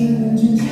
Amen.